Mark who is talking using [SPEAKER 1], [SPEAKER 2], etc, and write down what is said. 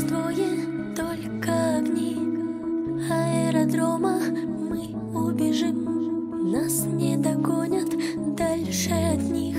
[SPEAKER 1] нас только огни аэродрома. Мы убежим, нас не догонят дальше от них